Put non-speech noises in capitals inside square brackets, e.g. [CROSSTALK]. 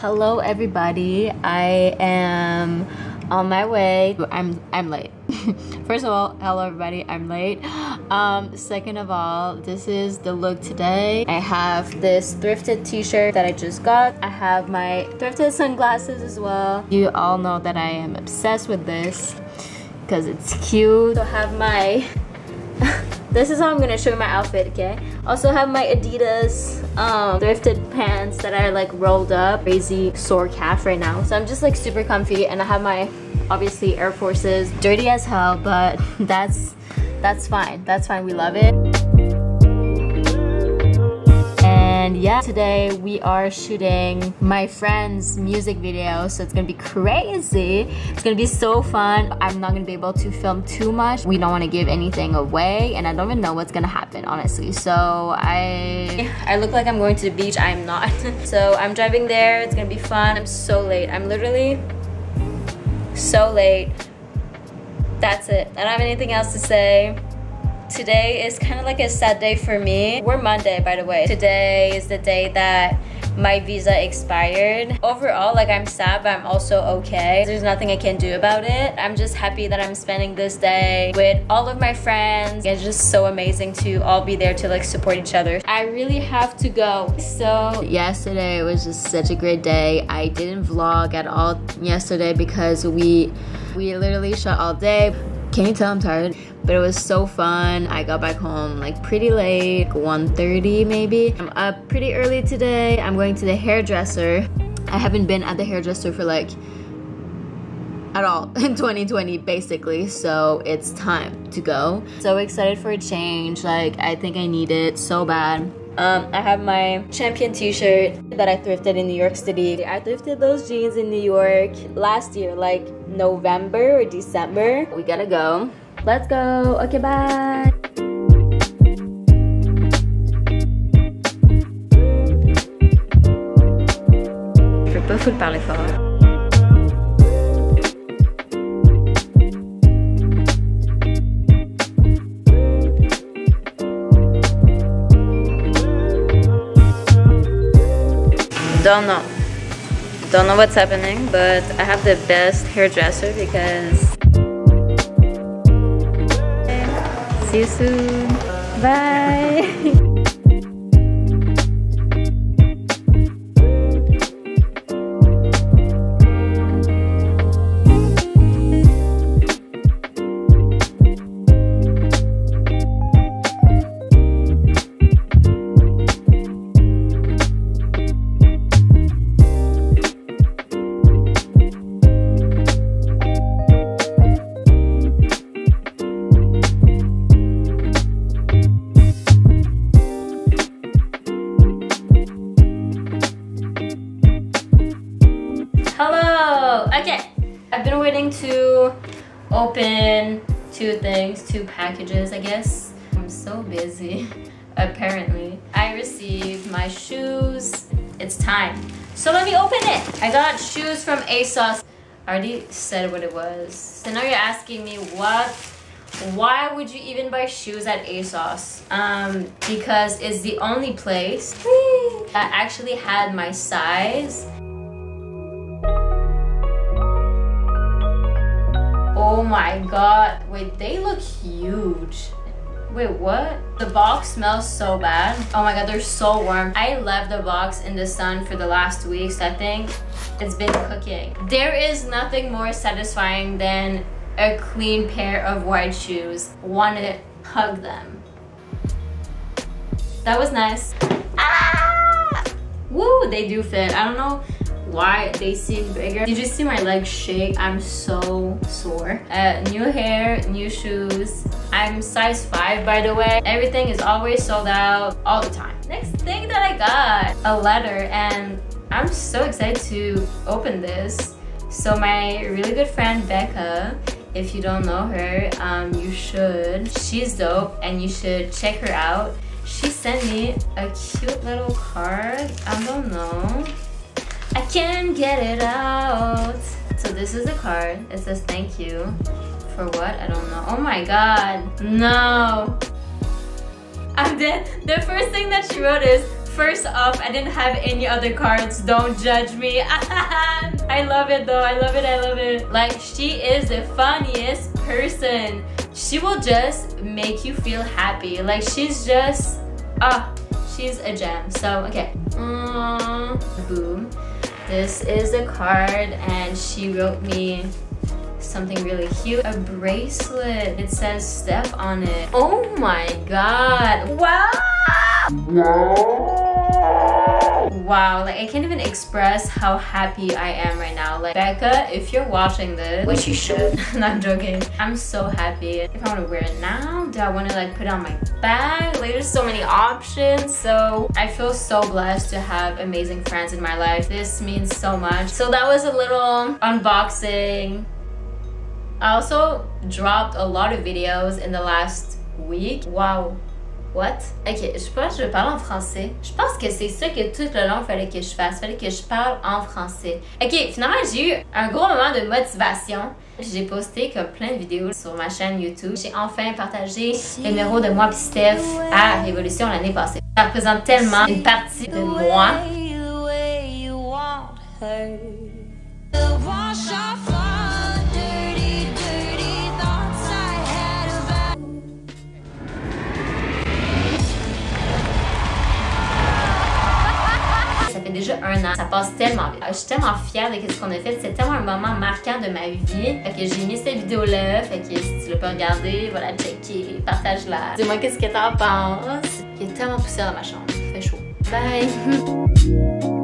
Hello everybody. I am on my way. I'm I'm late. [LAUGHS] First of all, hello everybody. I'm late. Um, second of all, this is the look today. I have this thrifted t-shirt that I just got. I have my thrifted sunglasses as well. You all know that I am obsessed with this because it's cute. I have my [LAUGHS] this is how I'm gonna show you my outfit, okay? Also have my Adidas um, thrifted pants that are like rolled up. Crazy sore calf right now. So I'm just like super comfy and I have my, obviously, Air Forces. Dirty as hell, but [LAUGHS] that's, that's fine. That's fine, we love it. And yeah, today we are shooting my friend's music video, so it's gonna be crazy. It's gonna be so fun. I'm not gonna be able to film too much. We don't wanna give anything away, and I don't even know what's gonna happen, honestly. So I, I look like I'm going to the beach, I'm not. [LAUGHS] so I'm driving there, it's gonna be fun. I'm so late. I'm literally so late. That's it. I don't have anything else to say. Today is kind of like a sad day for me. We're Monday, by the way. Today is the day that my visa expired. Overall, like I'm sad, but I'm also okay. There's nothing I can do about it. I'm just happy that I'm spending this day with all of my friends. It's just so amazing to all be there to like support each other. I really have to go. So yesterday was just such a great day. I didn't vlog at all yesterday because we we literally shot all day. Can you tell I'm tired? But it was so fun. I got back home like pretty late, 1.30 maybe. I'm up pretty early today. I'm going to the hairdresser. I haven't been at the hairdresser for like at all [LAUGHS] in 2020 basically so it's time to go so excited for a change like i think i need it so bad um, I have my champion t-shirt that I thrifted in New York City. I thrifted those jeans in New York last year, like November or December. We gotta go. Let's go. Okay, bye. Je peux full parler fort. Don't know. Don't know what's happening, but I have the best hairdresser because... See you soon. Bye. [LAUGHS] Hello! Okay, I've been waiting to open two things, two packages, I guess. I'm so busy, [LAUGHS] apparently. I received my shoes. It's time. So let me open it. I got shoes from ASOS. I already said what it was. So now you're asking me what why would you even buy shoes at ASOS? Um, because it's the only place that actually had my size Oh my god. Wait, they look huge. Wait, what? The box smells so bad. Oh my god, they're so warm. I left the box in the sun for the last weeks. I think it's been cooking. There is nothing more satisfying than a clean pair of white shoes. Wanna hug them. That was nice. Ah! Woo, they do fit. I don't know why they seem bigger. Did you see my legs shake? I'm so sore. Uh, new hair, new shoes. I'm size 5 by the way. Everything is always sold out all the time. Next thing that I got, a letter and I'm so excited to open this. So my really good friend Becca, if you don't know her, um, you should. She's dope and you should check her out. She sent me a cute little card. I don't know. I can't get it out. So this is the card. It says thank you. For what? I don't know. Oh my god. No. I'm dead. The first thing that she wrote is first off, I didn't have any other cards. Don't judge me. [LAUGHS] I love it though. I love it. I love it. Like, she is the funniest person. She will just make you feel happy. Like, she's just, ah, she's a gem. So, okay. Mm, boom. This is a card and she wrote me something really cute. A bracelet. It says step on it. Oh my god. Wow! Wow, like I can't even express how happy I am right now. Like Becca, if you're watching this, which you should, [LAUGHS] not joking, I'm so happy. If I want to wear it now, do I want to like put it on my bag? Like there's so many options. So I feel so blessed to have amazing friends in my life. This means so much. So that was a little unboxing I also dropped a lot of videos in the last week. Wow. What? Ok, je pense que je vais parler en français. Je pense que c'est ça que tout le long fallait que je fasse. Fallait que je parle en français. Ok, finalement j'ai eu un gros moment de motivation. J'ai posté comme plein de vidéos sur ma chaîne YouTube. J'ai enfin partagé le numéro de moi et Steph à Révolution l'année passée. Ça représente tellement une partie de moi. Déjà un an. Ça passe tellement vite. Je suis tellement fière de ce qu'on a fait. C'est tellement un moment marquant de ma vie. Fait que j'ai mis cette vidéo-là. Fait que si tu l'as pas regardé, voilà, checker, partage-la. Dis-moi qu'est-ce que t'en penses. Il est tellement poussé dans ma chambre. Fait chaud. Bye! [LAUGHS]